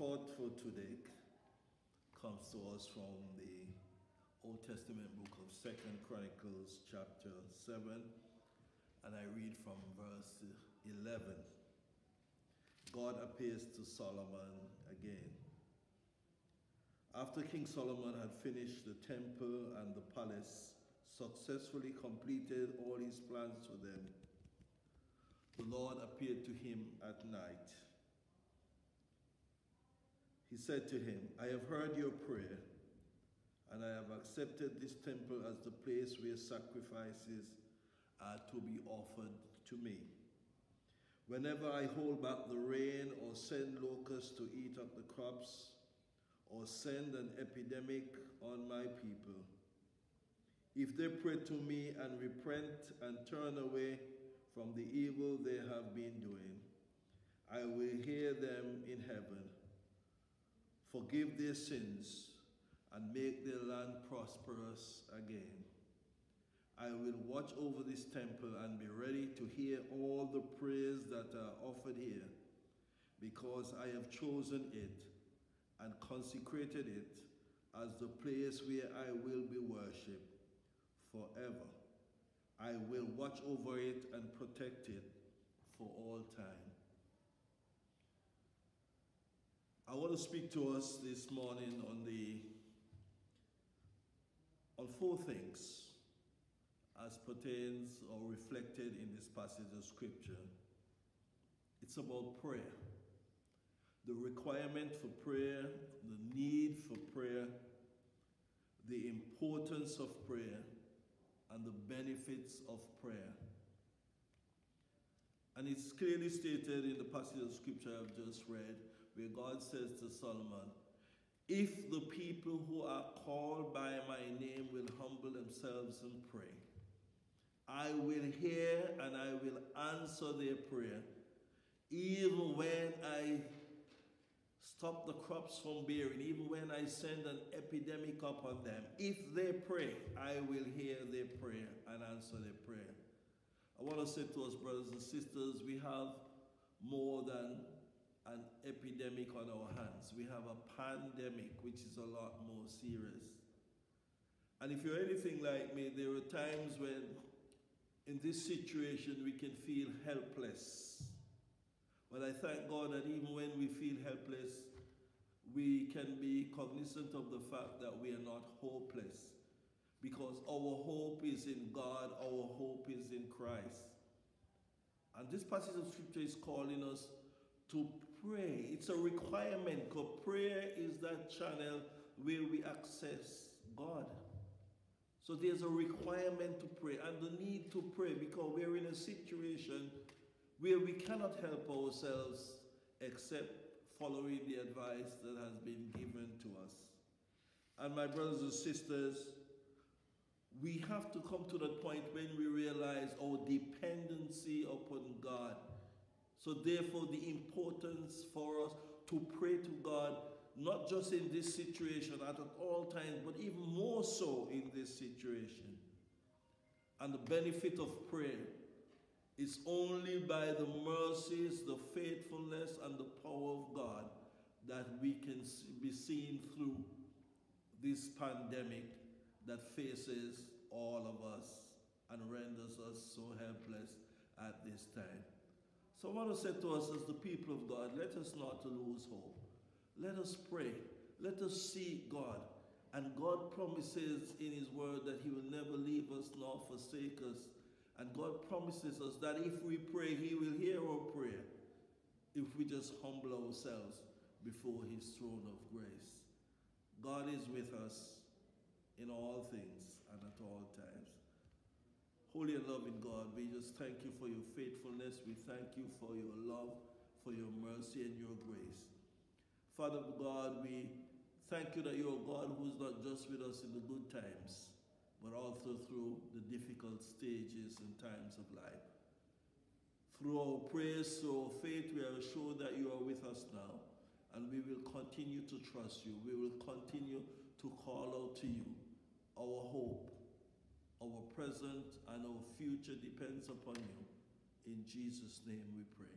thought for today comes to us from the Old Testament book of Second Chronicles chapter 7 and I read from verse 11. God appears to Solomon again. After King Solomon had finished the temple and the palace, successfully completed all his plans for them, the Lord appeared to him at night. He said to him, I have heard your prayer, and I have accepted this temple as the place where sacrifices are to be offered to me. Whenever I hold back the rain or send locusts to eat up the crops or send an epidemic on my people, if they pray to me and repent and turn away from the evil they have been doing, I will hear them in heaven, forgive their sins, and make their land prosperous again. I will watch over this temple and be ready to hear all the prayers that are offered here, because I have chosen it and consecrated it as the place where I will be worshipped forever. I will watch over it and protect it for all time. I want to speak to us this morning on the on four things as pertains or reflected in this passage of scripture. It's about prayer. The requirement for prayer, the need for prayer, the importance of prayer, and the benefits of prayer. And it's clearly stated in the passage of scripture I've just read, where God says to Solomon, If the people who are called by my name will humble themselves and pray, I will hear and I will answer their prayer. Even when I stop the crops from bearing, even when I send an epidemic upon them, if they pray, I will hear their prayer and answer their prayer. I want to say to us, brothers and sisters, we have more than an epidemic on our hands. We have a pandemic, which is a lot more serious. And if you're anything like me, there are times when in this situation we can feel helpless. But I thank God that even when we feel helpless, we can be cognizant of the fact that we are not hopeless because our hope is in God, our hope is in Christ. And this passage of scripture is calling us to pray. It's a requirement because prayer is that channel where we access God. So there's a requirement to pray and the need to pray because we're in a situation where we cannot help ourselves except following the advice that has been given to us. And my brothers and sisters, we have to come to that point when we realize our dependency upon God. So therefore the importance for us to pray to God not just in this situation, at all times, but even more so in this situation. And the benefit of prayer is only by the mercies, the faithfulness, and the power of God that we can be seen through this pandemic that faces all of us and renders us so helpless at this time. So said to us as the people of God, let us not lose hope. Let us pray. Let us seek God. And God promises in his word that he will never leave us nor forsake us. And God promises us that if we pray, he will hear our prayer if we just humble ourselves before his throne of grace. God is with us in all things and at all times. Holy and loving God, we just thank you for your faithfulness. We thank you for your love, for your mercy and your grace. Father God, we thank you that you're God who's not just with us in the good times, but also through the difficult stages and times of life. Through our prayers, through our faith, we are assured that you are with us now, and we will continue to trust you. We will continue to call out to you. Our hope, our present, and our future depends upon you. In Jesus' name we pray.